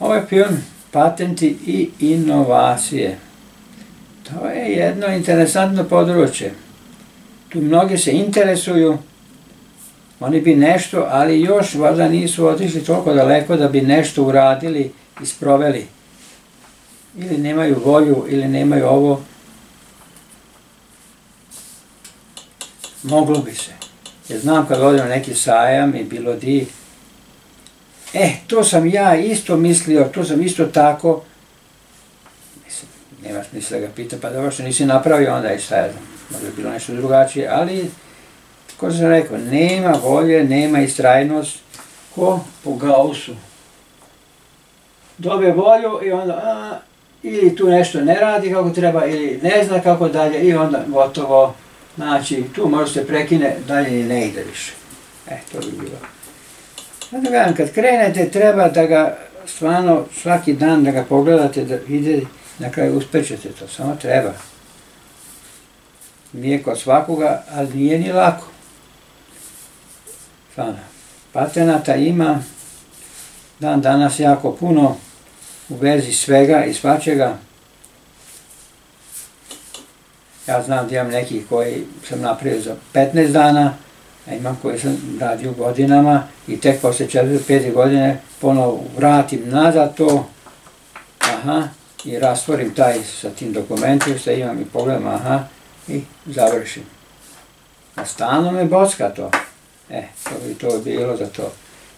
Ovaj film Patenti i inovacije. To je jedno interesantno područje. Tu mnogi se interesuju, oni bi nešto, ali još valjda nisu otišli toliko daleko da bi nešto uradili i sproveli. Ili nemaju volju, ili nemaju ovo. Moglo bi se. Jer znam kad odim neki sajam i bilo di, e, to sam ja isto mislio, to sam isto tako, mislim, nema smisla ga pita, pa dobro što nisi napravio, onda je šta je, možda je bilo nešto drugačije, ali, ko sam rekao, nema volje, nema istrajnost, ko po. Dobije volju i onda, a, ili tu nešto ne radi kako treba, ili ne zna kako dalje, i onda gotovo, Znači, tu možda se prekine, dalje ne ide više. E, to bi bilo. Zato gledam, kad krenete, treba da ga stvarno svaki dan da ga pogledate, da ide, na kraju uspećete to, samo treba. Nije kod svakoga, ali nije ni lako. Stvarno. Patenata ima dan danas jako puno u vezi svega i svačega. Ja znam da imam nekih koji sam napravio za 15 dana, imam koji sam radio godinama i tek posle 4-5 godine ponovo vratim nazad to, aha, i rastvorim taj sa tim dokumentima što imam i pogledam, aha, i završim. A stalno me bocka to. E, to bi to bilo za to.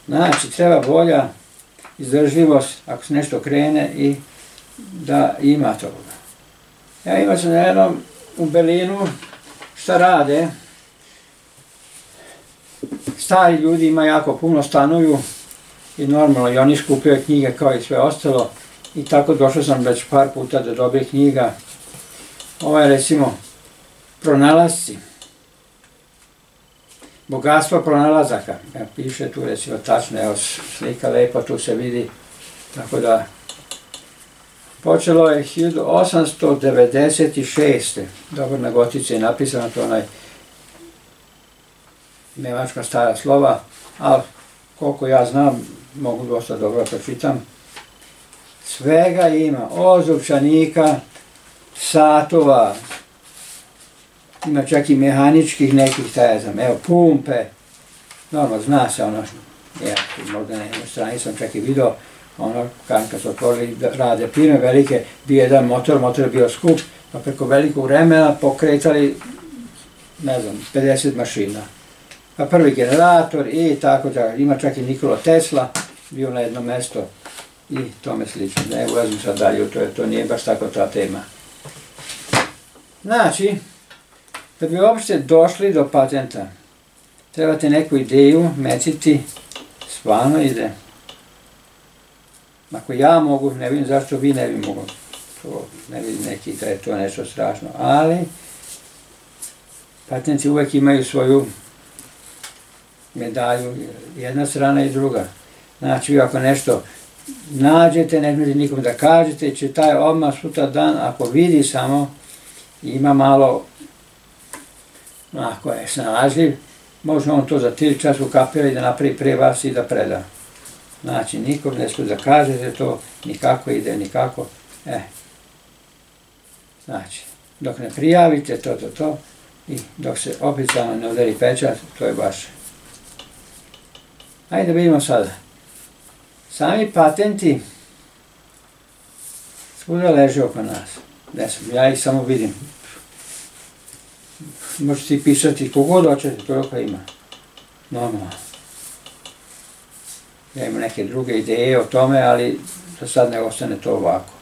Znači, treba volja, izdržljivost, ako se nešto krene i da ima toga. Ja imao sam na jednom u Berlinu šta rade. Stari ljudi ima jako puno stanuju i normalno i oni skupljaju knjige kao i sve ostalo i tako došao sam već par puta da dobije knjiga. Ovo je recimo pronalasci. Bogatstvo pronalazaka. Ja, piše tu recimo tačno, evo slika lepo tu se vidi. Tako da Počelo je 1896. Dobro na gotici je napisano to onaj nemačka stara slova, ali koliko ja znam, mogu dosta dobro pročitam. Svega ima, ozupčanika, satova, ima čak i mehaničkih nekih, taj znam, evo, pumpe, normalno zna se ono, ja, možda ne, strani sam čak i video, ono, kad su otvorili rade plime velike, bio jedan motor, motor je bio skup, pa preko velikog vremena pokretali, ne znam, 50 mašina. Pa prvi generator i tako da, ima čak i Nikola Tesla, bio na jedno mesto i tome slično. Ne ulazim sad dalje, to, je, to nije baš tako ta tema. Znači, da bi uopšte došli do patenta, trebate neku ideju meciti, stvarno ide. Ako ja mogu, ne vidim zašto vi ne bi mogli. To ne vidim neki da je to nešto strašno. Ali, patenti uvek imaju svoju medalju, jedna strana i druga. Znači, ako nešto nađete, ne smijete nikom da kažete, će taj odmah sutra dan, ako vidi samo, ima malo, ako je snalažljiv, može on to za tri čas u kapeli da napravi pre vas i da preda. Znači, nikom ne smije da kažete to, nikako ide, nikako. E. Znači, dok ne prijavite to, to, to, i dok se oficijalno ne udari pečat, to je baš. Ajde vidimo sada. Sami patenti svuda leže oko nas. Ne sam, ja ih samo vidim. Možete i pisati kogod hoćete, toliko ima. Normalno. Ja imam neke druge ideje o tome, ali da sad ne ostane to ovako.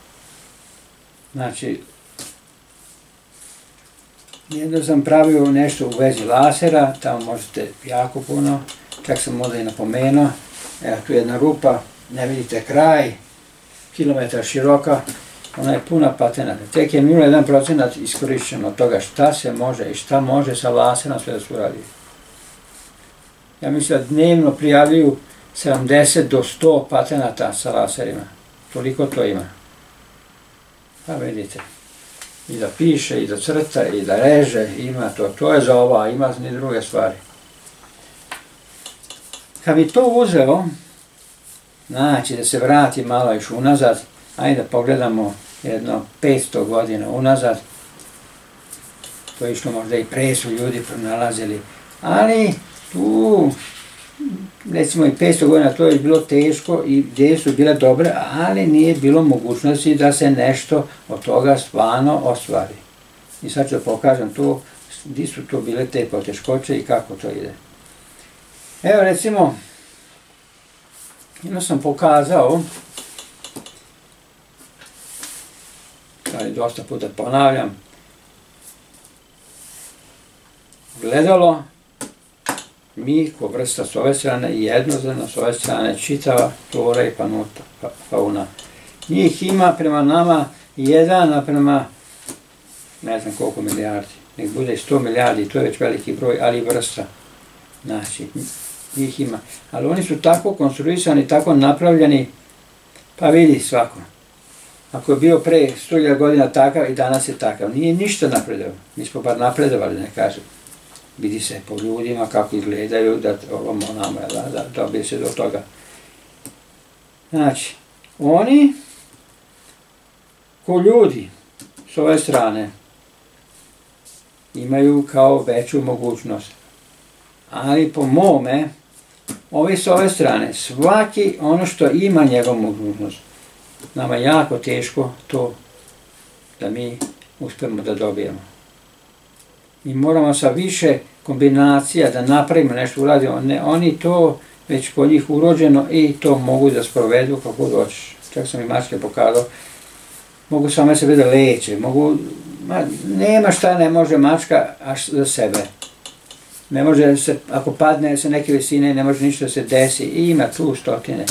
Znači, jedno sam pravio nešto u vezi lasera, tamo možete jako puno, čak sam možda i napomenuo, evo tu je jedna rupa, ne vidite kraj, kilometar široka, ona je puna patenata. Tek je 0,1% iskorišćeno od toga šta se može i šta može sa laserom sve da se uradi. Ja mislim da dnevno prijavljuju 70 do 100 patenata sa laserima. Toliko to ima. Pa vidite. I da piše, i da crta, i da reže, ima to. To je za ova, ima ni druge stvari. Kad bi to uzeo Znači, da se vrati malo još unazad, ajde da pogledamo jedno 500 godina unazad, to je išlo možda i pre su ljudi pronalazili, ali tu recimo i 500 godina to je bilo teško i gdje su bile dobre, ali nije bilo mogućnosti da se nešto od toga stvarno ostvari. I sad ću pokažem to, gdje su to bile te poteškoće i kako to ide. Evo recimo, ima sam pokazao, ali dosta puta ponavljam, gledalo mi ko vrsta s ove strane i jednozrna s ove strane čitava flora i fauna. Njih ima prema nama jedan prema ne znam koliko milijardi, nek bude 100 milijardi, to je već veliki broj, ali vrsta. Znači, njih ima. Ali oni su tako konstruisani, tako napravljeni, pa vidi svako. Ako je bio pre 100.000 godina takav i danas je takav, nije ništa napredovao. Mi smo bar napredovali, ne kažem vidi se po ljudima kako izgledaju, da ovo nama, da, da dobije se do toga. Znači, oni, ko ljudi, s ove strane, imaju kao veću mogućnost. Ali po mome, ovi s ove strane, svaki ono što ima njegovu mogućnost, nama je jako teško to da mi uspemo da dobijemo mi moramo sa više kombinacija da napravimo nešto uradimo. Oni to već kod njih urođeno i to mogu da sprovedu kako doći. Čak sam i mačke pokazao. Mogu same sebe da leće. Mogu, ma, nema šta ne može mačka až za sebe. Ne može se, ako padne sa neke visine, ne može ništa se desi. I ima tu stotine.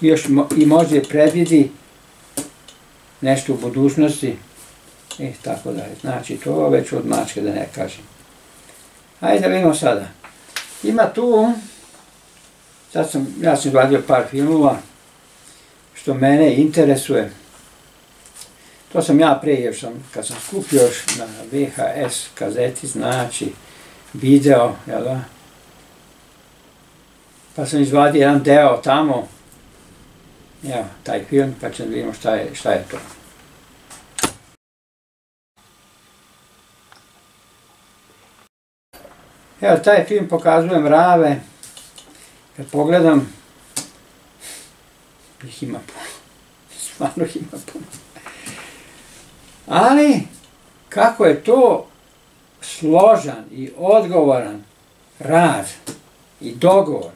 Još, i može predvidi nešto u budućnosti i tako dalje. Znači, to već od mačke da ne kažem. Hajde da vidimo sada. Ima tu, sad sam, ja sam izvadio par filmova, što mene interesuje. To sam ja pre, jer sam, kad sam skupio još na VHS kazeti, znači, video, jel da? Pa sam izvadio jedan deo tamo, evo, taj film, pa ćemo vidimo šta je, šta je to. Evo, taj film pokazuje mrave. Kad pogledam, ih ima puno. Stvarno ih ima puno. Ali, kako je to složan i odgovoran rad i dogovor,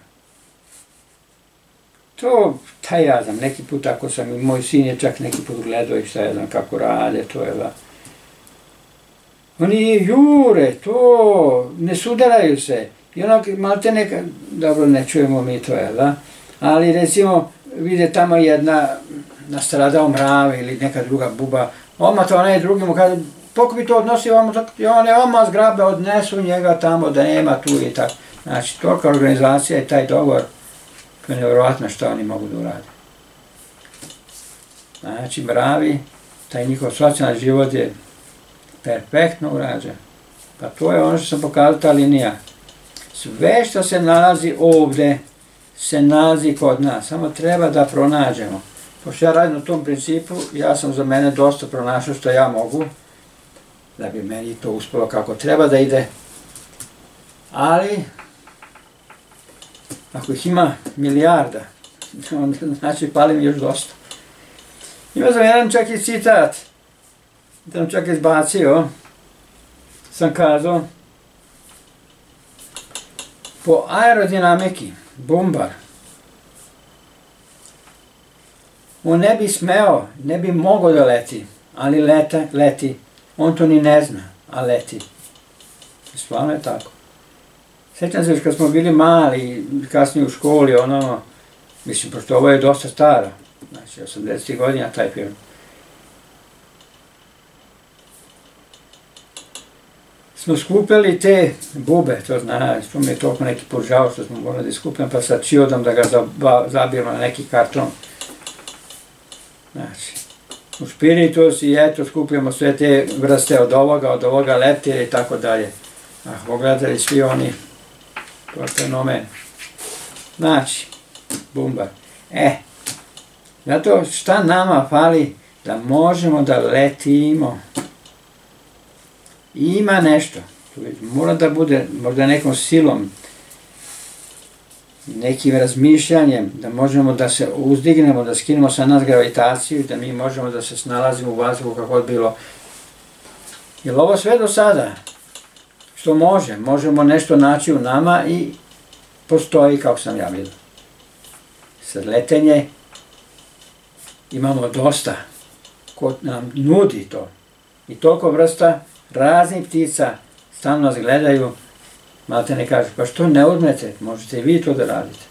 to, taj ja znam, neki put ako sam i moj sin je čak neki put gledao i šta ja znam kako rade, to je da oni jure, to, ne sudaraju se. I onak, malte neka, dobro, ne čujemo mi to, jel da? Ali recimo, vide tamo jedna nastradao mrav ili neka druga buba, oma to onaj drugi mu kaže, poko bi to odnosio, ono, i one oma zgrabe, odnesu njega tamo da nema tu i tako. Znači, tolika organizacija i taj dogovor, to je nevjerovatno što oni mogu da urade. Znači, mravi, taj njihov socijalni život je perfektno urađen. Pa to je ono što sam pokazao ta linija. Sve što se nalazi ovdje, se nalazi kod nas. Samo treba da pronađemo. Pošto ja radim na tom principu, ja sam za mene dosta pronašao što ja mogu, da bi meni to uspelo kako treba da ide. Ali, ako ih ima milijarda, onda znači pali mi još dosta. Ima sam jedan čak i citat, sam čak izbacio, sam kazao, po aerodinamiki, bombar, on ne bi smeo, ne bi mogao da leti, ali lete, leti. On to ni ne zna, a leti. Stvarno je tako. Sjećam se još kad smo bili mali, kasnije u školi, ono, mislim, pošto ovo je dosta staro, znači 80. godina taj film. smo skupili te bube, to zna, to mi je toliko neki požao što smo morali da skupimo, pa sad čiodom da ga zabijemo na neki karton. Znači, spiritus i eto skupljamo sve te vrste od ovoga, od ovoga leptire i tako dalje. Ah, pogledali svi oni, to je fenomen. Znači, bumbar. E, Zato šta nama fali da možemo da letimo. Ima nešto. Mora da bude možda nekom silom, nekim razmišljanjem, da možemo da se uzdignemo, da skinemo sa nas gravitaciju, da mi možemo da se snalazimo u vazduhu kako je bilo. Jer ovo sve do sada, što može, možemo nešto naći u nama i postoji, kako sam ja vidio. Sad letenje, imamo dosta, ko nam nudi to. I toliko vrsta raznih ptica stalno nas gledaju, te ne kaže, pa što ne odmete, možete i vi to da radite.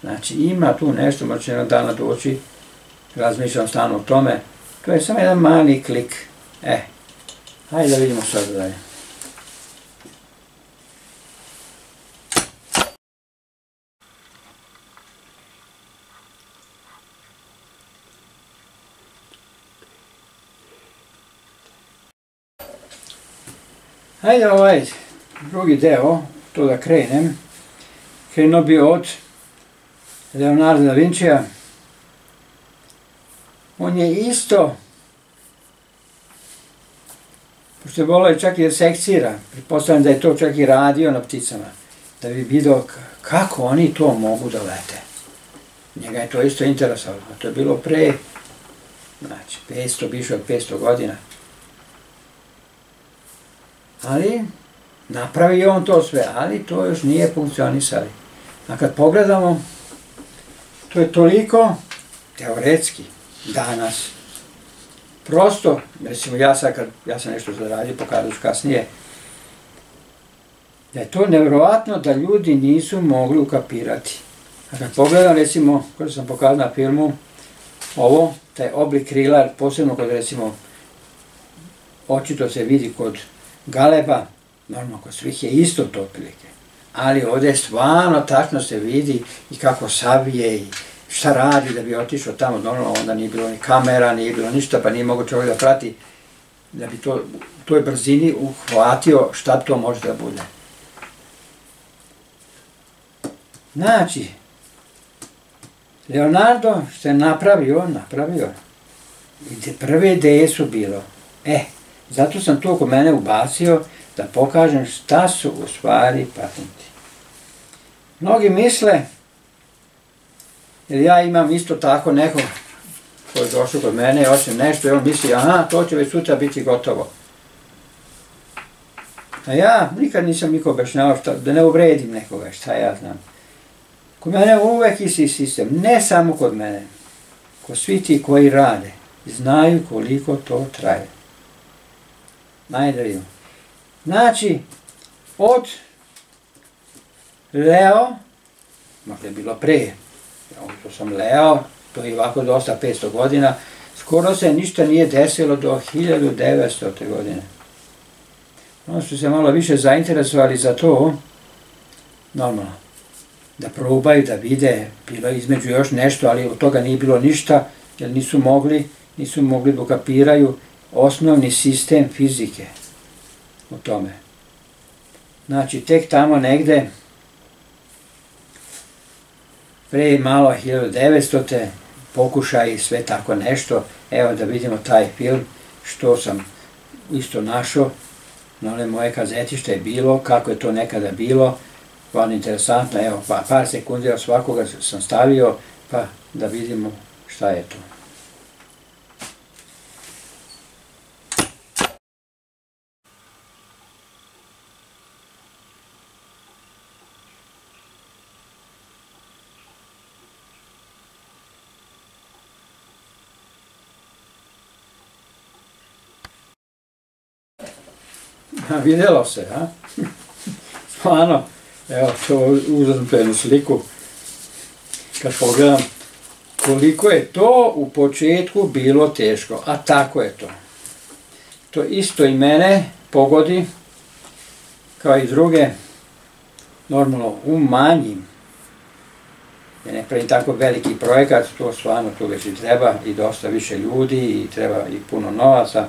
Znači ima tu nešto, možete jedan dana doći, razmišljam stalno o tome, to je samo jedan mali klik. E, hajde da vidimo što da dalje. Hajde ovaj drugi deo, to da krenem. Krenuo bi od Leonardo da Vincija. On je isto, pošto je volio čak i sekcira, pretpostavljam da je to čak i radio na pticama, da bi vidio kako oni to mogu da lete. Njega je to isto interesovalo, to je bilo pre, znači, 500, više od 500 godina. Ali, napravi on to sve, ali to još nije funkcionisali. A kad pogledamo, to je toliko teoretski danas. Prosto, recimo ja sad kad, ja sam nešto zaradio, pokazat ću kasnije, da je to nevrovatno da ljudi nisu mogli ukapirati. A kad pogledam, recimo, kada sam pokazao na filmu, ovo, taj oblik krila, posebno kod recimo, očito se vidi kod galeba, normalno kod svih je isto to otprilike. Ali ovdje stvarno tačno se vidi i kako savije i šta radi da bi otišao tamo, normalno onda nije bilo ni kamera, nije bilo ništa, pa nije mogo čovjek da prati da bi to u toj brzini uhvatio šta to može da bude. Znači, Leonardo je napravio, napravio. I prve ideje su bilo. E, zato sam to kod mene ubacio da pokažem šta su u stvari patenti. Mnogi misle, jer ja imam isto tako nekog koji je došao kod mene, osim nešto, i on misli, aha, to će već sutra biti gotovo. A ja nikad nisam niko objašnjavao da ne uvredim nekoga, šta ja znam. Kod mene uvek isti sistem, ne samo kod mene, kod svi ti koji rade, znaju koliko to traje. Najde Znači, od Leo, možda je bilo pre, to sam Leo, to je ovako dosta 500 godina, skoro se ništa nije desilo do 1900. godine. Ono su se malo više zainteresovali za to, normalno, da probaju, da vide, bilo između još nešto, ali od toga nije bilo ništa, jer nisu mogli, nisu mogli da kapiraju osnovni sistem fizike o tome. Znači, tek tamo negde, pre malo 1900. pokušaj sve tako nešto, evo da vidimo taj film, što sam isto našao, na one moje kazeti što je bilo, kako je to nekada bilo, stvarno interesantno, evo pa, par sekundi od svakoga sam stavio, pa da vidimo šta je to. Vidjelo se, a? Stvarno, evo, to uzem jednu sliku. Kad pogledam, koliko je to u početku bilo teško, a tako je to. To isto i mene pogodi, kao i druge, normalno u manjim. Ne pravim tako veliki projekat, to stvarno tu već i treba i dosta više ljudi i treba i puno novaca.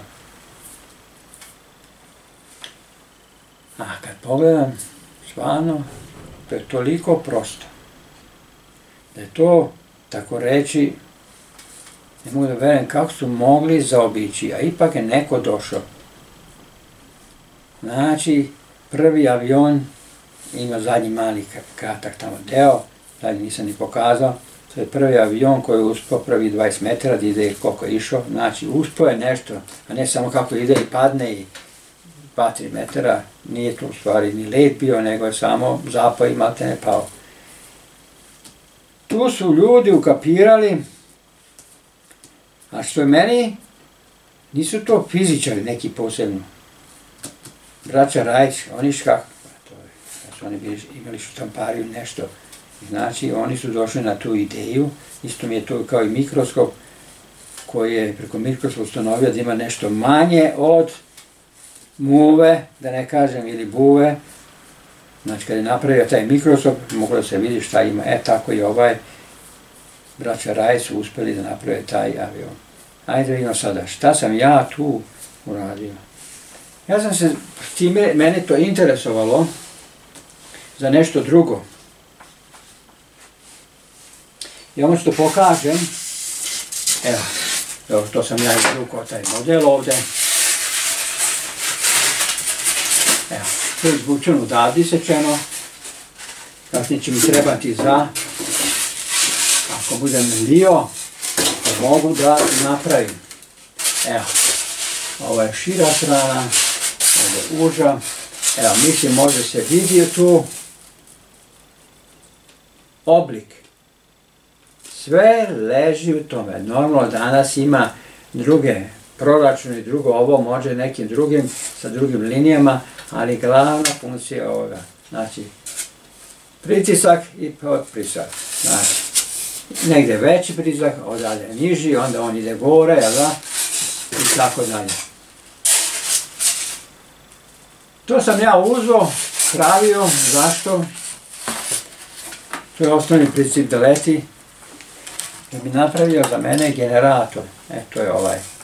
A kad pogledam, stvarno, to je toliko prosto. Da je to, tako reći, Ne mogu da verujem kako su mogli zaobići, a ipak je neko došao. Znači, prvi avion ima zadnji mali kratak tamo deo, dalje nisam ni pokazao, to je prvi avion koji je uspio prvi 20 metara da ide koliko je išao, znači uspio je nešto, a ne samo kako ide i padne i 2-3 metara, nije to u stvari ni let bio, nego je samo zapao i ne pao. Tu su ljudi ukapirali, a što je meni, nisu to fizičari neki posebno. Braća Rajć, oni škak, pa su oni bili, imali štampariju nešto, znači oni su došli na tu ideju, isto mi je to kao i mikroskop, koji je preko mikroskopa ustanovio da ima nešto manje od muve, da ne kažem, ili buve. Znači, kad je napravio taj mikroskop, moglo se vidi šta ima. E, tako i ovaj braća Raj su uspeli da naprave taj avion. Ajde vidimo sada, šta sam ja tu uradio? Ja sam se, time, mene to interesovalo za nešto drugo. I ono što pokažem, evo, to sam ja izvukao taj model ovde. Evo, to je izvučeno odavde sečeno. Kasnije će mi trebati za, ako budem lio, da mogu da napravim. Evo, ovo je šira strana, ovo je uža. Evo, mislim, može se vidi tu oblik. Sve leži u tome. Normalno danas ima druge proračune i drugo ovo može nekim drugim, sa drugim linijama, ali glavna funkcija ovoga. Znači, pritisak i podprisak. Znači, negde veći pritisak, odalje niži, onda on ide gore, jel da? I tako dalje. To sam ja uzao, pravio, zašto? To je osnovni princip da leti, da bi napravio za mene generator. E, to je ovaj.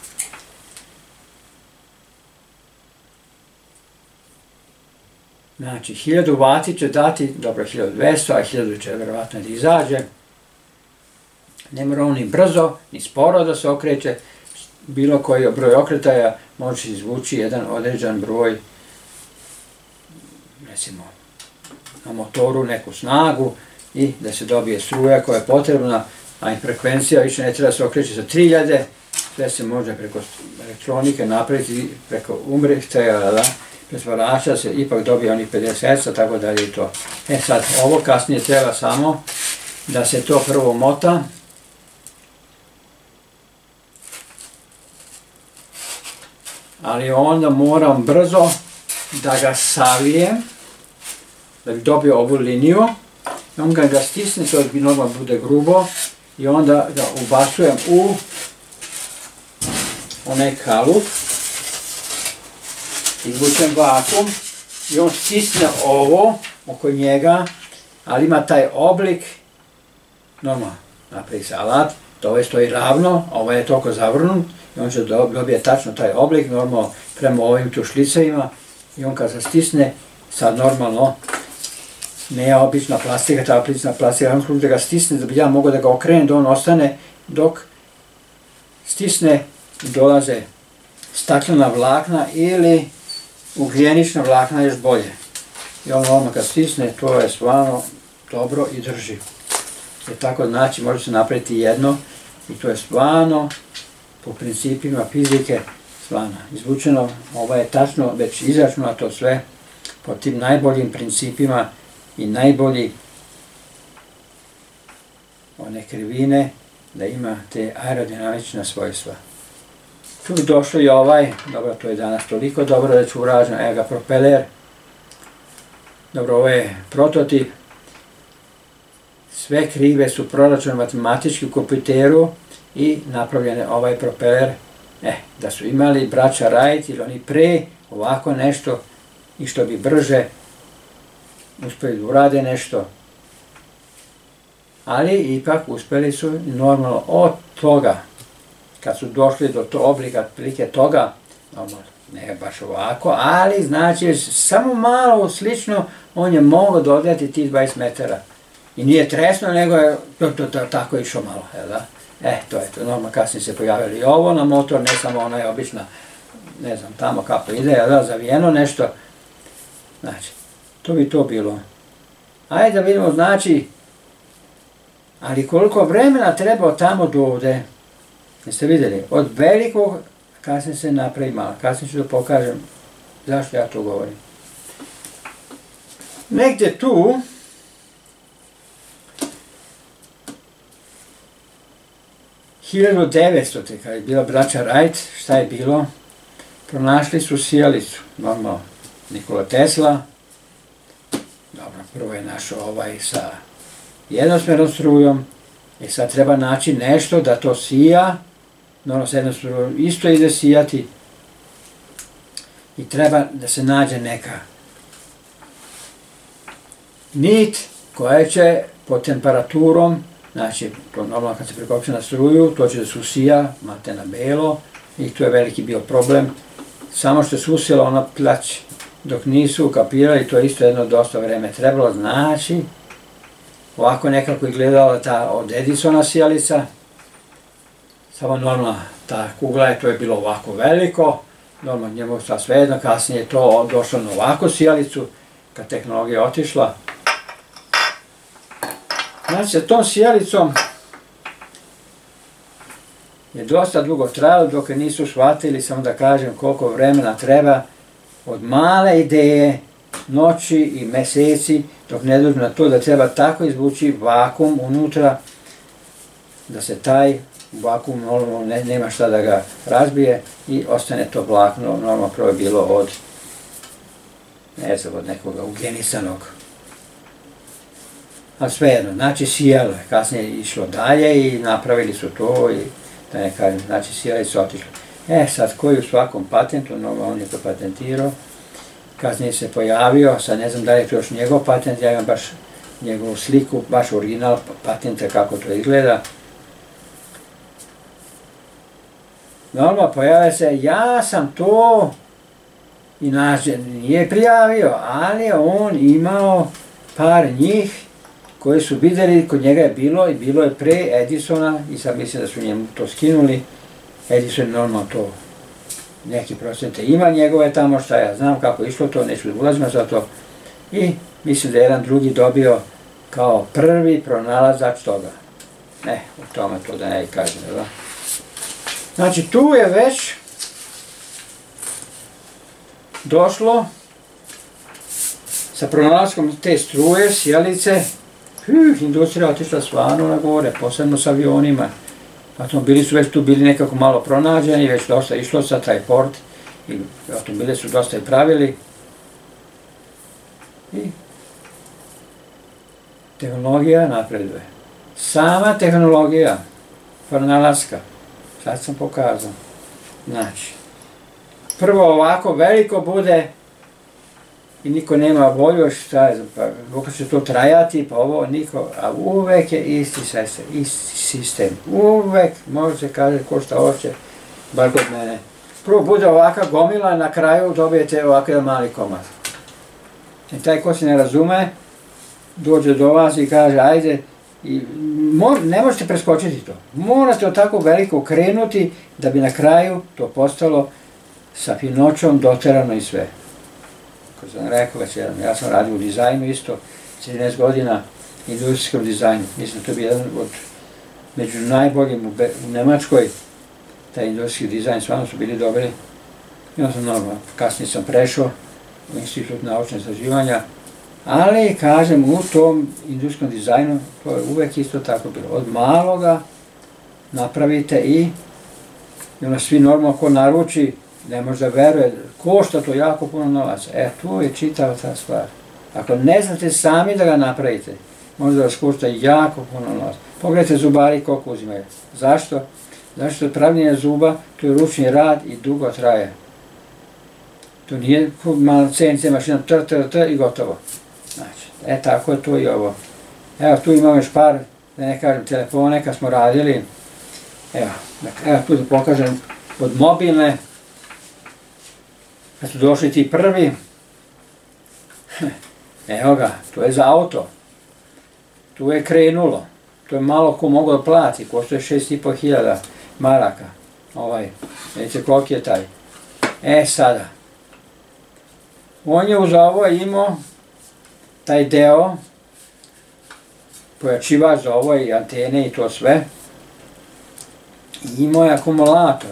Znači, 1000 vati će dati, dobro, 1200, a 1000 će verovatno da izađe. Ne mora on ni brzo, ni sporo da se okreće. Bilo koji broj okretaja može izvući jedan određen broj, recimo, na motoru neku snagu i da se dobije struja koja je potrebna, a i frekvencija više ne treba se okreće sa 3000, sve se može preko elektronike napraviti, preko umrehtaja, da, pretvarača se ipak dobije onih 50 Hz, tako da je to. E sad, ovo kasnije treba samo da se to prvo mota, ali onda moram brzo da ga savijem, da bi dobio ovu liniju, i onda ga stisne, to bi normalno bude grubo, i onda ga ubasujem u onaj kalup, izvučem vakum i on stisne ovo oko njega, ali ima taj oblik, normalno, napravi se alat, to ovaj stoji ravno, ovo je toliko zavrnut, i on će dobije tačno taj oblik, normalno prema ovim tu šlicajima, i on kad se stisne, sad normalno, ne obična plastika, ta obična plastika, on da ga stisne, da bi ja mogao da ga okrenem, da on ostane, dok stisne, dolaze staklena vlakna ili ugljenična vlakna još bolje. I ono ono kad stisne, to je stvarno dobro i drži. Jer tako znači može se napraviti jedno i to je stvarno po principima fizike stvarno izvučeno. Ovo je tačno već izračunato sve po tim najboljim principima i najbolji one krivine da ima te aerodinamične svojstva. Tu bi došlo i ovaj, dobro to je danas toliko dobro da ću urađen, evo ga propeler, dobro ovo je prototip, sve krive su proračune matematički u kompjuteru i napravljene ovaj propeler, eh, da su imali braća Wright ili oni pre ovako nešto i što bi brže uspeli da urade nešto, ali ipak uspeli su normalno od toga kad su došli do to oblika prilike toga, normalno, ne baš ovako, ali znači samo malo slično on je mogao dodati tih 20 metara. I nije tresno, nego je to, to, tako išao malo, jel? E, to je to, normalno kasnije se pojavili i ovo na motor, ne samo ona je obična, ne znam, tamo kako ide, da, zavijeno nešto. Znači, to bi to bilo. Ajde da vidimo, znači, ali koliko vremena treba tamo do ovde, jeste vidjeli, od velikog, kasnije se napravi malo, kasnije ću da pokažem zašto ja to govorim. Negde tu, devetstote, kada je bila braća Rajt, šta je bilo? Pronašli su sijalicu, normalno Nikola Tesla, dobro, prvo je našao ovaj sa jednosmernom strujom, i sad treba naći nešto da to sija, sa jednom isto ide sijati, i treba da se nađe neka nit koja će pod temperaturom, znači to normalno kad se prekopče na struju, to će da se usija, mate na belo i to je veliki bio problem. Samo što je susila ona plać, dok nisu kapirali, to je isto jedno dosta vreme trebalo, znači ovako nekako je gledala ta od Edisona sijalica, samo normalno ta kugla je, to je bilo ovako veliko, normalno njemu sa svejedno, kasnije je to došlo na ovako sijalicu, kad tehnologija otišla. Znači, sa tom sjelicom je dosta dugo trajalo dok je nisu shvatili, samo da kažem koliko vremena treba od male ideje, noći i meseci, dok ne dođu na to da treba tako izvući vakum unutra, da se taj vakum normalno ne, nema šta da ga razbije i ostane to vlakno, normalno prvo je bilo od ne znam, od nekoga ugenisanog. Ali svejedno, znači sijelo je, kasnije je išlo dalje i napravili su to i da ne kažem, znači sijeli su otišli. E sad, koji u svakom patentu, normalno on je to patentirao, kasnije se pojavio, sad ne znam da li je to još njegov patent, ja imam baš njegovu sliku, baš original patenta kako to izgleda, Normalno pojave se, ja sam to i nađe, nije prijavio, ali on imao par njih koji su videli, kod njega je bilo i bilo je pre Edisona i sad mislim da su njemu to skinuli. Edison je normalno to neki procente ima njegove tamo, šta ja znam kako išlo to, neću ulazimo za to. I mislim da je jedan drugi dobio kao prvi pronalazač toga. Ne, o tome to da ne kažem, da? Znači tu je već došlo sa pronalaskom te struje, sjelice, huh, industrija otišla stvarno na gore, posebno sa avionima. Automobili su već tu bili nekako malo pronađeni, već dosta išlo sa taj port i automobile su dosta i pravili. I tehnologija napreduje. Sama tehnologija pronalaska Sad sam pokazao. Znači, prvo ovako veliko bude i niko nema volju, šta je, pa kako će to trajati, pa ovo niko, a uvek je isti sese, isti sistem. Uvek, može se kaže ko šta hoće, bar kod mene. Prvo bude ovaka gomila, na kraju dobijete ovakav mali komad. I taj ko se ne razume, dođe do vas i kaže, ajde, I ne možete preskočiti to. Morate od tako veliko krenuti da bi na kraju to postalo sa finoćom doterano i sve. Ko sam rekao ja sam radio u dizajnu isto, 13 godina industrijskom dizajnu. Mislim, to bi jedan od među najboljim u, Nemačkoj, taj industrijski dizajn, stvarno su bili dobri. I onda sam normalno, kasnije sam prešao u institut naučne istraživanja, Ali, kažem, u tom industrijskom dizajnu, to je uvek isto tako bilo. Od maloga napravite i, ono svi normalno ko naruči, ne može da veruje, košta to jako puno novaca. E, tu je čitava ta stvar. Ako ne znate sami da ga napravite, može da vas košta jako puno novaca. Pogledajte zubari koliko uzimaju. Zašto? Zašto je pravljenje zuba, to je ručni rad i dugo traje. To nije malo CNC mašina, tr, tr, tr i gotovo. E tako je to i ovo. Evo tu imamo još par, da ne kažem, telefone kad smo radili. Evo, evo tu da pokažem od mobilne. Kad su došli ti prvi, evo ga, to je za auto. Tu je krenulo. To je malo ko mogu da plati, koštuje 6.500 maraka. Ovaj, vidite koliki je taj. E sada, on je uz ovo imao taj deo, pojačivač za ovo i antene i to sve. I imao je akumulator.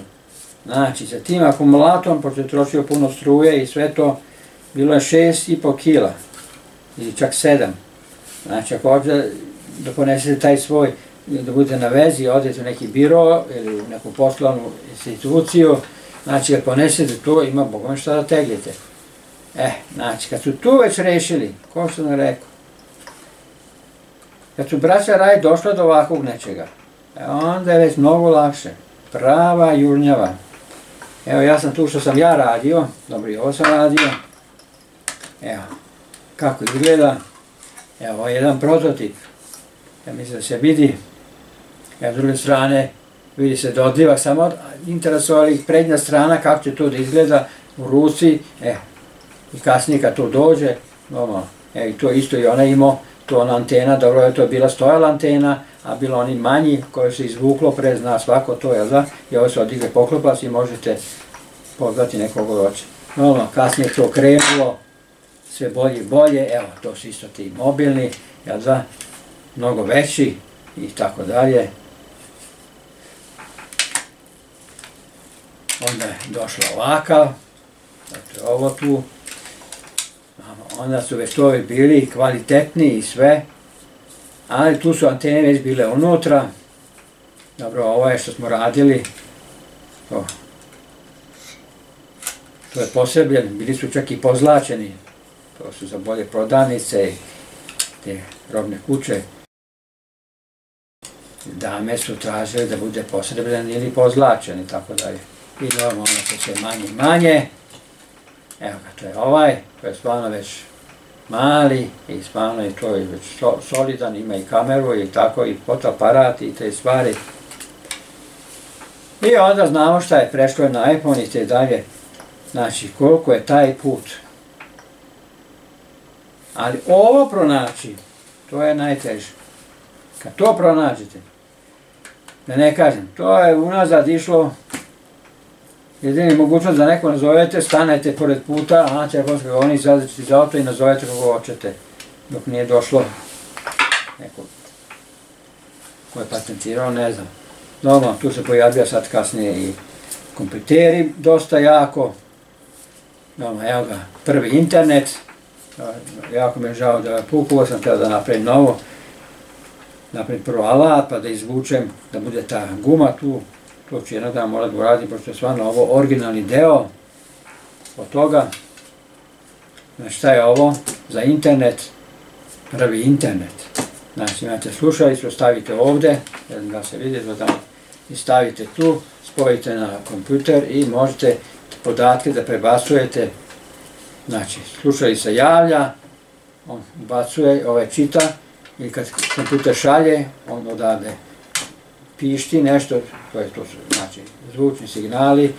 Znači, sa tim akumulatorom, pošto je trošio puno struje i sve to, bilo je 6,5 kila, ili čak 7. Znači, ako hoćete da ponesete taj svoj, da budete na vezi, odete u neki biro ili u neku poslovnu instituciju, znači, kad ponesete to, ima bogome šta da teglite. E, znači, kad su tu već rešili, ko što nam rekao, kad su braća Raj došla do ovakvog nečega, e, onda je već mnogo lakše. Prava jurnjava. Evo, ja sam tu što sam ja radio, dobro i ovo sam radio. Evo, kako izgleda. Evo, jedan prototip. Ja mislim da se vidi. Evo, s druge strane, vidi se dodljiva, samo interesovali prednja strana, kako će to da izgleda u ruci. E, i kasnije kad to dođe, normalno, e, to isto i ona imao, to ona antena, dobro je to bila stojala antena, a bilo oni manji koje se izvuklo pre zna svako to, jel da? I ovo se odigle poklopac i možete pogledati nekog oče. Normalno, kasnije to krenulo, sve bolje i bolje, evo, to su isto ti mobilni, jel da? Mnogo veći i tako dalje. Onda je došla ovakav, dakle ovo tu, onda su već bili kvalitetni i sve, ali tu su antene već bile unutra, dobro, ovo je što smo radili, to, to je posebljen, bili su čak i pozlačeni, to su za bolje prodavnice i te robne kuće. Dame su tražile da bude posrebljen ili pozlačen i tako dalje. I normalno se sve manje i manje. Evo ga, to je ovaj, to je stvarno već mali i stvarno je to već solidan, ima i kameru i tako i fotoaparat i te stvari. I onda znamo šta je prešlo na iPhone i te dalje. Znači, koliko je taj put. Ali ovo pronaći, to je najteže. Kad to pronađete, da ne kažem, to je unazad išlo jedini mogućnost da neko nazovete, stanete pored puta, a Čehovska oni izađete iz i nazovete kogo hoćete, dok nije došlo neko ko je patentirao, ne znam. Normalno, tu se pojavio sad kasnije i kompjuteri, dosta jako. Normalno, evo ga, prvi internet, jako mi je žao da puklo, sam teo da napravim novo, napravim prvo alat, pa da izvučem, da bude ta guma tu, to ću jedan dan morat da uradim, pošto je stvarno ovo originalni deo od toga. Znači šta je ovo? Za internet, prvi internet. Znači imate slušalicu, stavite ne znam da se vidi, i stavite tu, spojite na kompjuter i možete podatke da prebacujete. Znači, slušalica javlja, on ubacuje, ovaj čita i kad kompjuter šalje, on odavde pišti nešto, to je to znači zvučni signali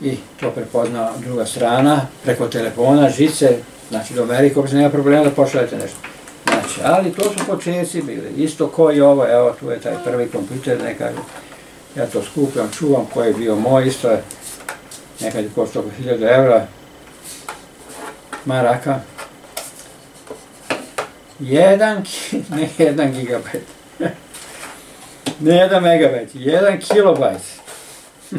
i to prepozna druga strana preko telefona, žice, znači do Amerike uopšte nema problema da pošaljete nešto. Znači, ali to su početci bili, isto ko i ovo, evo tu je taj prvi kompjuter, ne kažem, ja to skupljam, čuvam, koji je bio moj, isto je nekad je koštao 1000 evra, maraka, jedan, ne jedan gigabajt, ne jedan megabajt, jedan kilobajt.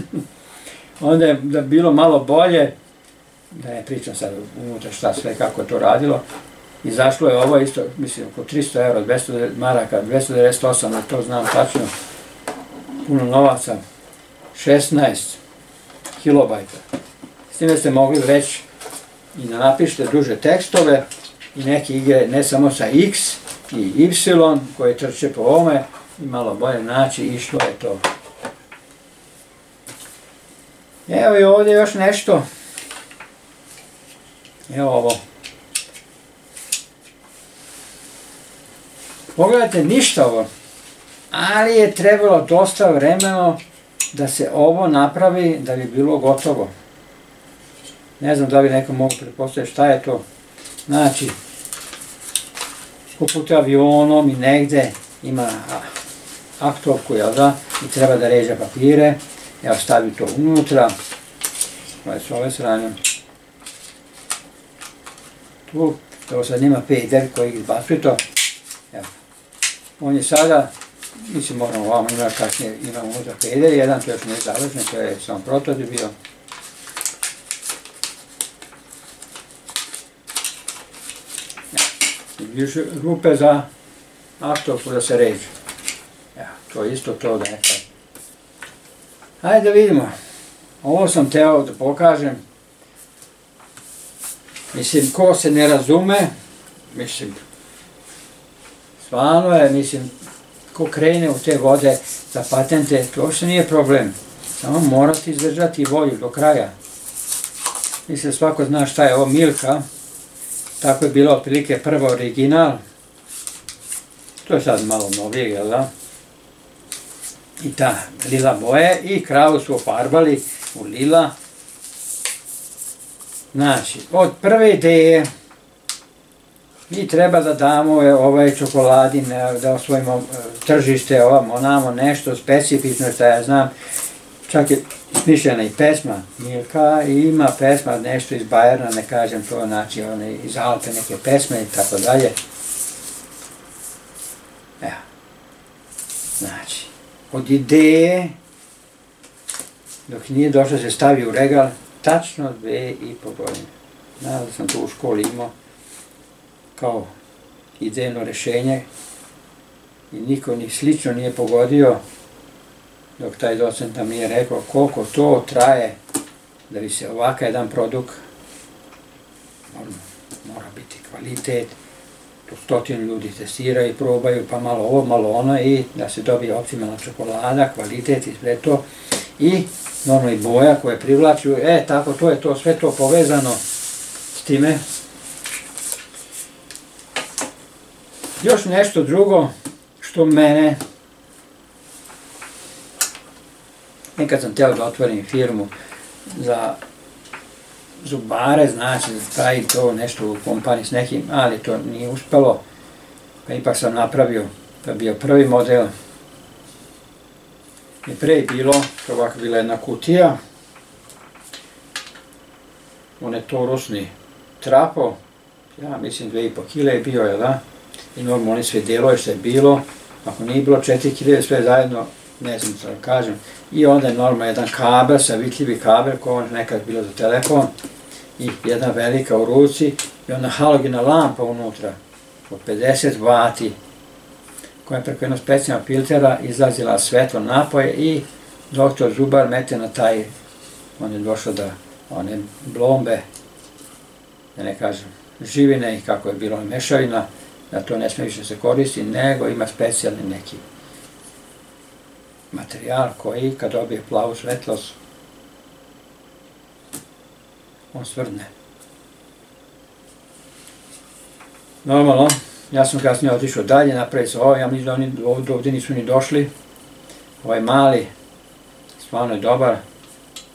Onda je bilo malo bolje, da ne pričam sad unutra šta sve, kako to radilo, izašlo je ovo isto, mislim, oko 300 euro, 200 maraka, 298, da to znam tačno, puno novaca, 16 kilobajta. S time ste mogli reći i da napišete duže tekstove i neke igre ne samo sa x i y koje trče po ovome, i malo bolje naći, išlo je to. Evo i ovdje još nešto. Evo ovo. Pogledajte, ništa ovo. Ali je trebalo dosta vremena da se ovo napravi da bi bilo gotovo. Ne znam da li neko mogu pretpostaviti šta je to. Znači, poput avionom i negde ima aktovku, jel da, i treba da ređe papire, evo stavi to unutra, ovaj s ove strane, tu, to sad nima peder koji izbacuje to, evo, on je sada, mislim moramo ovamo ima kasnije, ima unutra peder, jedan to još nije završen, to je samo prototip bio, još rupe za aktovku da se ređu. To isto to da je nekad. Hajde da vidimo. Ovo sam teo da pokažem. Mislim, ko se ne razume, mislim, stvarno je, mislim, ko krene u te vode za patente, to uopšte nije problem. Samo morate izdržati volju do kraja. Mislim, svako zna šta je ovo Milka, tako je bilo otprilike prvo original. To je sad malo novije, jel da? I ta lila boje i kravu su oparbali u lila. Znači, od prve ideje mi treba da damo ovaj čokoladin, da osvojimo e, tržište, ovamo, namo nešto specifično što ja znam. Čak je smišljena i pesma Milka ima pesma nešto iz Bajerna, ne kažem to, znači one iz Alpe neke pesme i tako dalje. Evo. Znači, od ideje, dok nije došlo se stavi u regal, tačno dve i po godine. Znao da sam to u školi imao kao idejno rešenje i niko ni slično nije pogodio dok taj docent nam nije rekao koliko to traje da bi se ovakav jedan produkt mora, biti kvalitet, stotinu ljudi testiraju, probaju, pa malo ovo, malo ono i da se dobije optimalna čokolada, kvalitet i sve to. I normalno i boja koje privlačuju, e tako to je to, sve to povezano s time. Još nešto drugo što mene Nekad sam teo da otvorim firmu za zubare, znači da pravi to nešto u kompaniji s nekim, ali to nije uspelo. Pa ipak sam napravio, to je bio prvi model. I pre je bilo, to ovako bila jedna kutija, one torusni trapo, ja mislim 2,5 kile je bio, je da? I normalno sve delove što je bilo, ako nije bilo 4 kile sve zajedno, ne znam što kažem, i onda je normalno jedan kabel, savitljivi kabel koji je nekad bilo za telefon i jedna velika u ruci i onda halogena lampa unutra od 50 vati koja je preko jednog specijalnog filtera izlazila svetlo napoje i doktor Zubar mete na taj, on je došao da one blombe, da ne kažem, živine i kako je bilo mešavina, da to ne smije više se koristi, nego ima specijalni neki materijal koji kad dobije plavu svetlost on svrdne. Normalno, ja sam kasnije otišao dalje, napravio se ovo, ja mislim da oni ovdje, nisu ni došli. Ovaj mali, stvarno je dobar,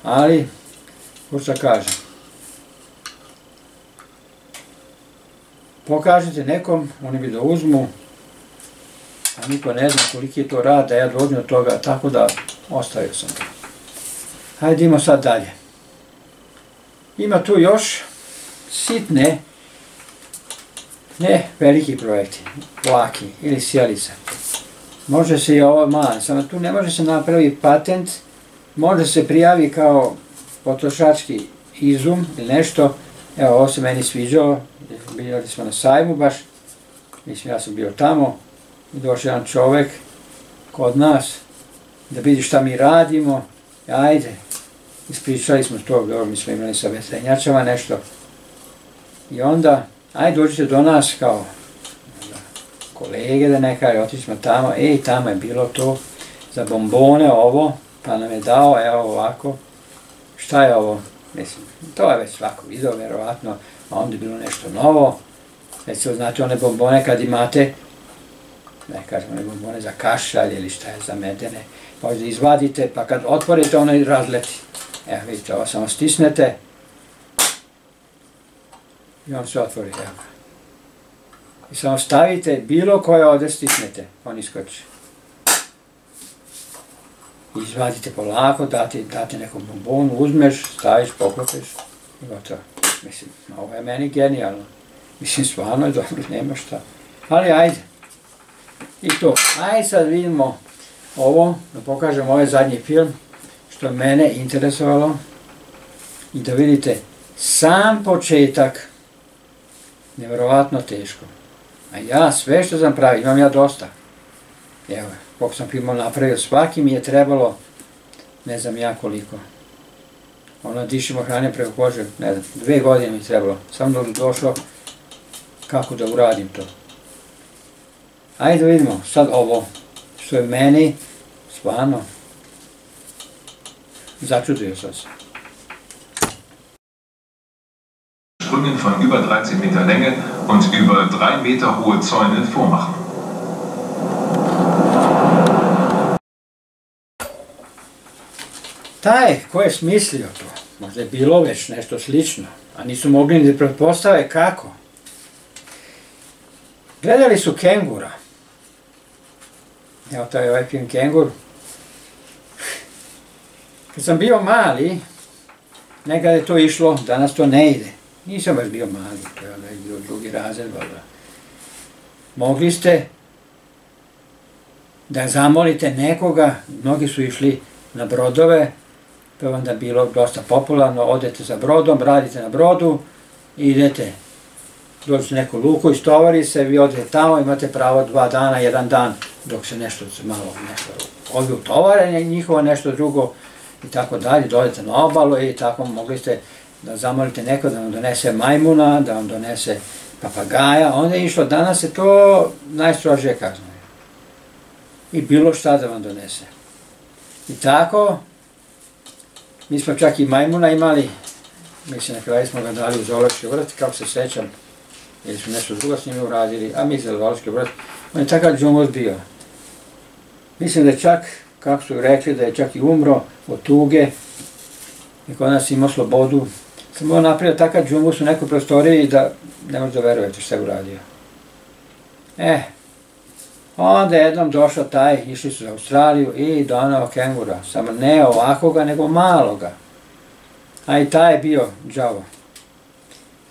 ali, što kažem, pokažete nekom, oni bi da uzmu, a niko ne zna koliki je to rad da ja dođem od toga, tako da ostavio sam to. Hajde idemo sad dalje. Ima tu još sitne, ne veliki projekti, laki ili sjelica. Može se i ovo mali, samo tu ne može se napraviti patent, može se prijavi kao potrošački izum ili nešto. Evo, ovo se meni sviđao, bili smo na sajmu baš, mislim ja sam bio tamo, i došao jedan čovek kod nas da vidi šta mi radimo, ajde, ispričali smo to, dobro, mi smo imali sa vetrenjačama nešto, i onda, ajde dođite do nas kao kolege da neka, i otišli tamo, ej, tamo je bilo to, za bombone ovo, pa nam je dao, evo ovako, šta je ovo, mislim, to je već svako video, verovatno, a onda je bilo nešto novo, recimo, znate, one bombone kad imate, ne kažemo nego bombone za kašalj ili šta je za medene, možda izvadite, pa kad otvorite ono razleti. Evo vidite, ovo samo stisnete i on se otvori, evo. I samo stavite bilo koje ovde stisnete, on iskoči. izvadite polako, dati, dati nekom bombonu, uzmeš, staviš, poklopiš i gotovo. Mislim, ovo je meni genijalno. Mislim, stvarno je dobro, nema šta. Ali ajde. I to. Ajde sad vidimo ovo, da pokažem ovaj zadnji film, što mene interesovalo. I da vidite, sam početak, nevjerovatno teško. A ja sve što sam pravio, imam ja dosta. Evo, koliko sam filmov napravio, svaki mi je trebalo, ne znam ja koliko. Ono, dišimo hrane preko kože, ne znam, dve godine mi je trebalo. Samo da došlo kako da uradim to. Ajde vidimo sad ovo, što je meni, stvarno, začudio sam se. Sprüngen von über 13 Meter Länge und über 3 Meter hohe Zäune vormachen. Taj ko je smislio to, možda je bilo već nešto slično, a nisu mogli ni pretpostave kako. Gledali su kengura. Evo taj ovaj film Kengur. Kad sam bio mali, nekada je to išlo, danas to ne ide. Nisam baš bio mali, to je bio drugi razred. Mogli ste da zamolite nekoga, mnogi su išli na brodove, to je onda bilo dosta popularno, odete za brodom, radite na brodu i idete, dođete neku luku, istovari se, vi odete tamo, imate pravo dva dana, jedan dan, dok se nešto malo, nešto, ovi utovare njihovo, nešto drugo i tako dalje, dođete na obalu i tako mogli ste da zamolite neko da vam donese majmuna, da vam donese papagaja, onda je išlo, danas je to najstrožije kazno. I bilo šta da vam donese. I tako, mi smo čak i majmuna imali, mislim na kraju smo ga dali u zoološki vrt, kako se sećam, ili su nešto drugo s njime uradili, a mi za zoološki vrt, on je takav džungos bio. Mislim da čak, kako su rekli, da je čak i umro od tuge, i kod nas imao slobodu, sam ovo napravio takav džumbus u nekoj prostoriji da ne možete da verujete šta je uradio. E, onda je jednom došao taj, išli su za Australiju i donao kengura, samo ne ovakvoga, nego maloga. A i taj je bio džavo.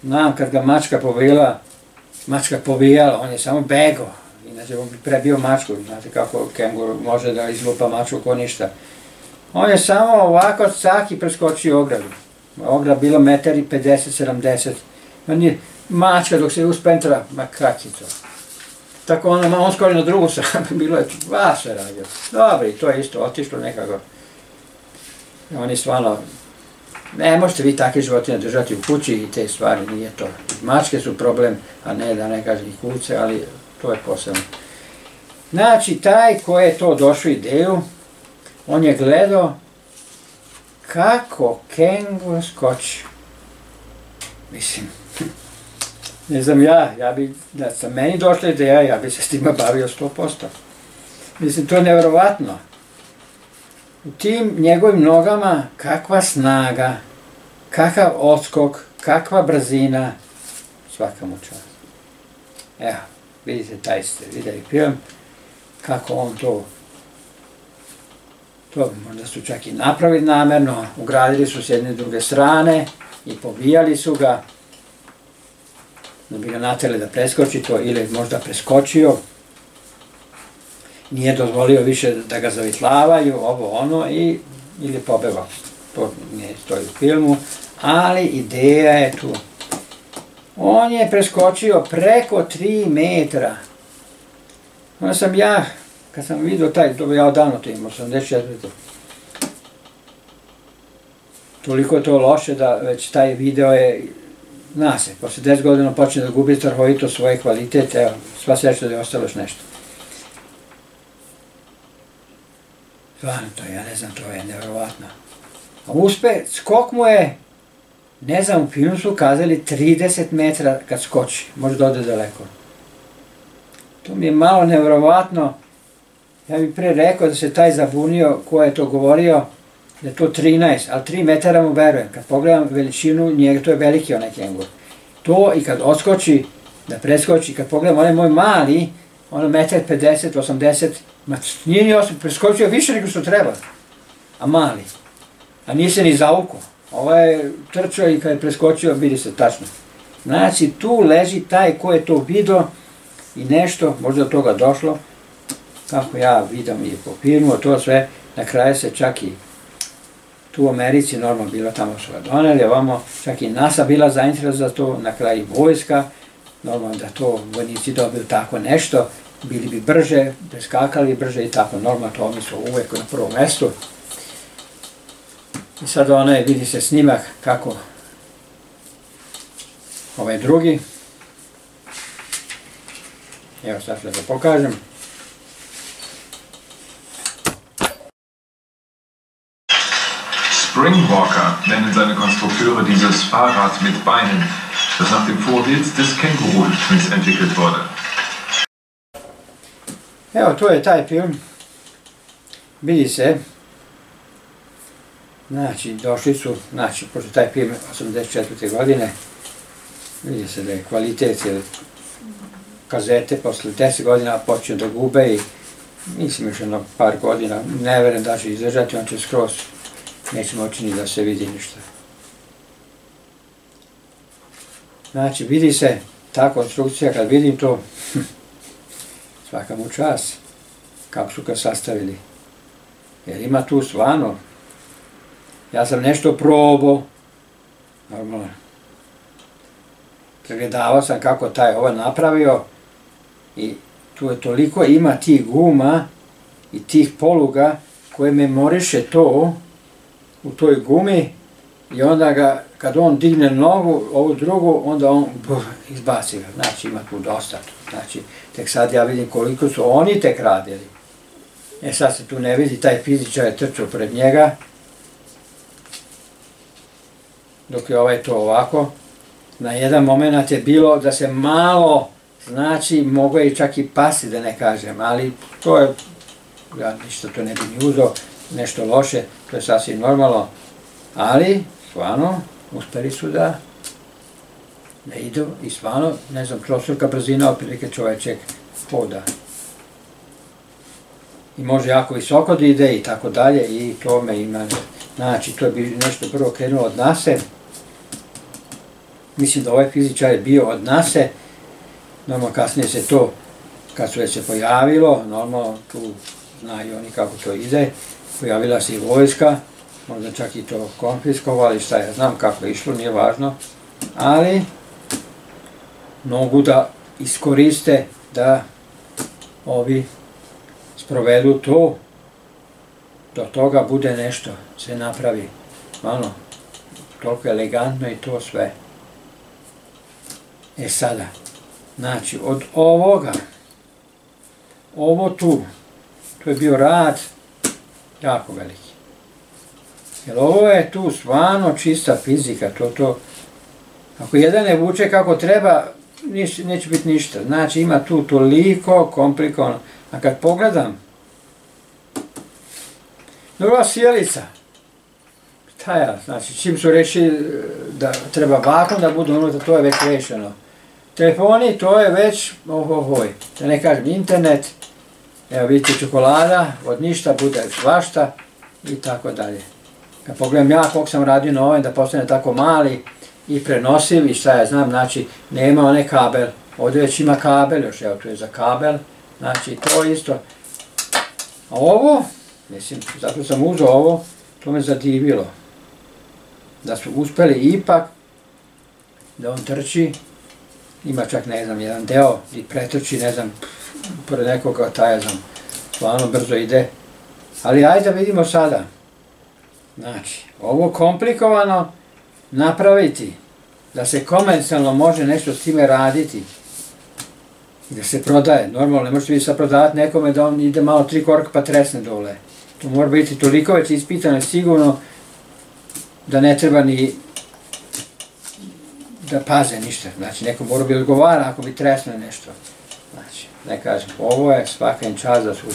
Znam kad ga mačka povila, mačka povijala, on je samo bego, inače on bi prebio mačku, znate kako kengur može da izlupa mačku ko ništa. On je samo ovako caki preskočio ogradu ogra bilo metar i 50-70. On je mačka dok se uspentra, ma to. Tako ono, on skoro na drugu stranu, bilo je dva se radio. Dobro, i to je isto otišlo nekako. Oni stvarno, ne možete vi takve životine držati u kući i te stvari, nije to. Mačke su problem, a ne da ne kažem i kuce, ali to je posebno. Znači, taj ko je to došao ideju, on je gledao kako kengur skoči. Mislim, ne znam ja, ja bi, da sam meni došla ideja, ja bi se s tima bavio 100%. Mislim, to je nevjerovatno. U tim njegovim nogama kakva snaga, kakav odskok, kakva brzina, svaka mu čast. Evo, vidite, taj ste videli film, kako on to to možda su čak i napravili namerno, ugradili su s jedne druge strane i pobijali su ga, da bi ga natjeli da preskoči to ili možda preskočio, nije dozvolio više da ga zavitlavaju, ovo ono, i, ili pobegao. To ne stoji u filmu, ali ideja je tu. On je preskočio preko 3 metra. Onda sam ja kad sam vidio taj, to ja odavno to imao, 84. Toliko je to loše da već taj video je, zna se, posle 10 godina počne da gubi strahovito svoje kvalitete, evo, sva sreća da je ostalo još nešto. Stvarno to, ja ne znam, to je nevjerovatno. A uspe, skok mu je, ne znam, u filmu su kazali 30 metra kad skoči, može da ode daleko. To mi je malo nevjerovatno, Ja bih pre rekao da se taj zabunio ko je to govorio, da je to 13, ali 3 metara mu verujem. Kad pogledam veličinu njega, to je veliki onaj kengur. To i kad odskoči, da preskoči, kad pogledam onaj moj mali, ono metar 50, 80, ma nije ni osam, preskočio više nego što treba. a mali. A nije se ni zavuko. Ovaj trčao i kad je preskočio, vidi se tačno. Znači, tu leži taj ko je to vidio i nešto, možda od toga došlo, kako ja vidim i po filmu, to sve, na kraju se čak i tu u Americi normalno bilo, tamo su ga doneli, ovamo čak i NASA bila zainteresovana za to, na kraju vojska, normalno da to vojnici dobili tako nešto, bili bi brže, preskakali brže i tako, normalno to oni su uvek na prvom mestu. I sad onaj, vidi se snimak kako ovaj drugi, evo sad da ga pokažem, Springwalker nennen seine Konstrukteure dieses Fahrrad mit Beinen, das nach dem Vorbild des Känguru-Hüpfens entwickelt wurde. Evo, to je taj film. Vidi se. Znači, došli su, znači, pošto taj film 84. godine, vidi se da je kvalitet, jer kazete posle 10 godina počeo da gube i mislim još jedno par godina, ne verujem da će izdržati, on će skroz, neće moći ni da se vidi ništa. Znači, vidi se ta konstrukcija, kad vidim to, svaka mu čas, kako su ga sastavili. Jer ima tu stvarno, ja sam nešto probao, normalno, pregledavao sam kako taj ovo napravio i tu je toliko ima tih guma i tih poluga koje memoriše to u toj gumi i onda ga, kad on digne nogu, ovu drugu, onda on izbaci ga. Znači ima tu dosta. Znači, tek sad ja vidim koliko su oni tek radili. E sad se tu ne vidi, taj fizičar je trčao pred njega, dok je ovaj to ovako. Na jedan moment je bilo da se malo, znači, mogo je čak i pasi, da ne kažem, ali to je, ja ništa to ne bi ni uzao, nešto loše, to je sasvim normalno, ali, stvarno, uspeli su da da idu i stvarno, ne znam, trostruka brzina, oprilike čoveček hoda. I može jako visoko da ide i tako dalje i tome ima, znači, to bi nešto prvo krenulo od nase, mislim da ovaj fizičar je bio od nase, normalno kasnije se to, kad su se pojavilo, normalno tu znaju oni kako to ide, pojavila se i vojska, možda čak i to konfiskovali, šta ja znam kako je išlo, nije važno, ali mogu da iskoriste da ovi sprovedu to, do toga bude nešto, se napravi, malo, toliko elegantno i to sve. E sada, znači od ovoga, ovo tu, to je bio rad jako veliki. Jer ovo je tu stvarno čista fizika, to to, ako jedan ne vuče kako treba, neće biti ništa. Znači ima tu toliko komplikovano. A kad pogledam, druga sjelica, šta ja, znači čim su reši da treba vakum da budu unutra, to je već rešeno. Telefoni, to je već, ohohoj, da ne kažem internet, evo vidite čokolada, od ništa bude svašta i tako dalje. Kad pogledam ja koliko sam radio na ovom da postane tako mali i prenosiv i šta ja znam, znači nema onaj kabel, ovdje već ima kabel još, evo tu je za kabel, znači to isto. A ovo, mislim, zato sam uzao ovo, to me zadivilo. Da su uspeli ipak da on trči ima čak, ne znam, jedan deo i pretrči, ne znam, pored nekoga, taj, znam, stvarno brzo ide. Ali ajde da vidimo sada. Znači, ovo komplikovano napraviti, da se komercijalno može nešto s time raditi, da se prodaje. Normalno, ne možete vi sad prodavati nekome da on ide malo tri koraka pa tresne dole. To mora biti toliko već ispitano sigurno da ne treba ni da paze ništa. Znači, neko mora bi odgovara ako bi tresno nešto. Znači, ne kažem, ovo je svaka im čast da su.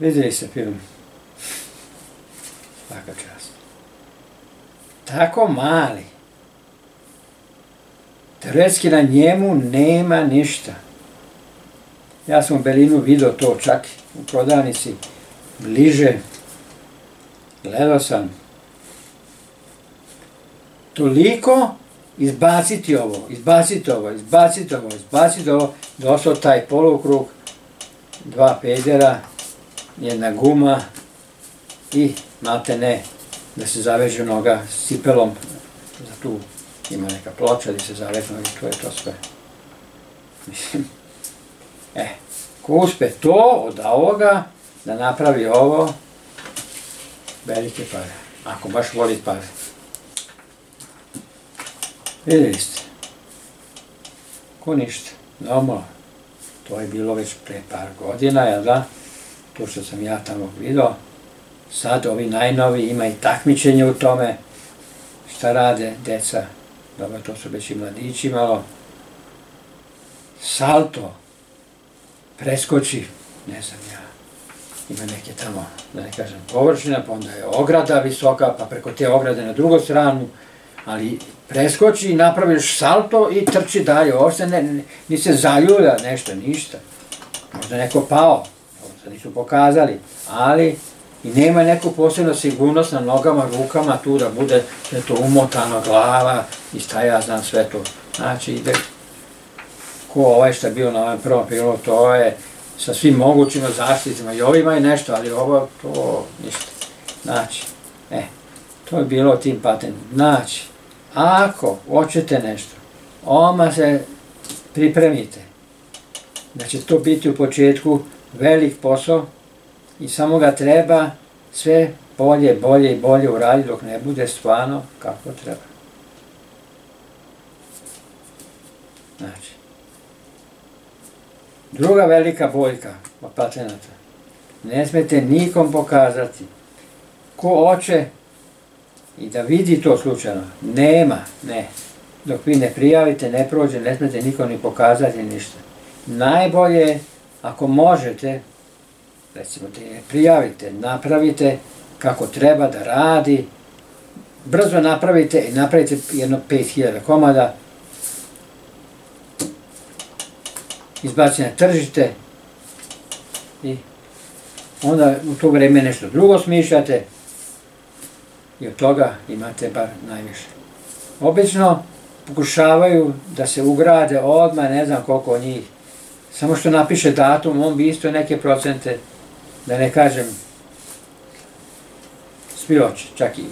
Vidjeli se film. Svaka čast. Tako mali. Teoretski na njemu nema ništa. Ja sam u vidio to čak u prodavnici bliže. Gledao sam. Toliko izbaciti ovo, izbaciti ovo, izbaciti ovo, izbaciti ovo, došao taj polukrug, dva pedera, jedna guma i malte ne da se zaveže noga s cipelom, za tu ima neka ploča gdje se zaveže noga, to je to sve. Mislim, e, ko uspe to od ovoga, da napravi ovo, velike pare, ako baš voli pare. Vidjeli ste, ko ništa, normalno, to je bilo već pre par godina, jel da? To što sam ja tamo vidio. Sad ovi najnovi ima i takmičenje u tome šta rade deca. Dobro, to su već i mladići malo. Salto, preskoči, ne znam ja, ima neke tamo, da ne kažem, površina, pa onda je ograda visoka, pa preko te ograde na drugu stranu, ali preskoči i napraviš salto i trči dalje, uopšte ne, ni se zaljulja nešto, ništa. Možda neko pao, da nisu pokazali, ali i nema neku posebnu sigurnost na nogama, rukama, tu da bude to umotano glava i šta ja znam sve to. Znači ide ko ovaj što je bio na ovom prvom pilotu, to je sa svim mogućim zaštitima i ovi imaju nešto, ali ovo to ništa. Znači, e, to je bilo tim patentom. Znači, ako hoćete nešto, oma se pripremite, da će to biti u početku velik posao i samo ga treba sve bolje, bolje i bolje uraditi dok ne bude stvarno kako treba. Znači, druga velika boljka patenata. Ne smete nikom pokazati. Ko hoće i da vidi to slučajno, nema, ne. Dok vi ne prijavite, ne prođe, ne smete nikom ni pokazati ništa. Najbolje je ako možete, recimo je prijavite, napravite kako treba da radi, brzo napravite i napravite jedno 5000 komada, izbacite na i onda u to vreme nešto drugo smišljate i od toga imate bar najviše. Obično pokušavaju da se ugrade odmah, ne znam koliko njih, samo što napiše datum, on bi isto neke procente, da ne kažem, svi hoće, čak i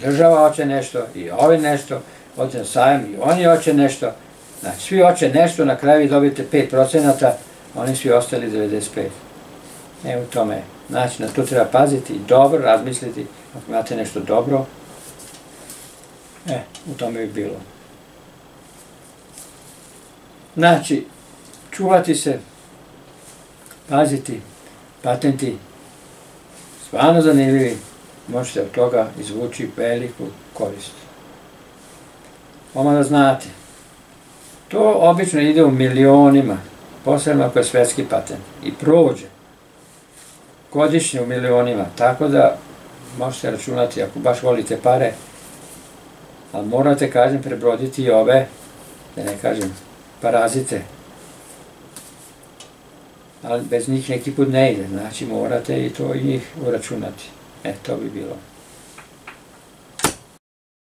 država hoće nešto, i ovi nešto, hoće na sajem, i oni hoće nešto, znači svi hoće nešto, na kraju dobijete 5 procenata, oni svi ostali 95. E u tome, znači na to treba paziti i dobro razmisliti, ako imate nešto dobro, e, u tome bi bilo. Znači, čuvati se, paziti, patenti, stvarno zanimljivi, možete od toga izvući veliku korist. Ovo da znate, to obično ide u milionima, posebno ako je svetski patent, i prođe. Godišnje u milionima, tako da možete računati ako baš volite pare, ali morate, kažem, prebroditi i ove, da ne kažem, parazite, ali bez njih neki put ne ide, znači morate i to i njih uračunati. E, to bi bilo.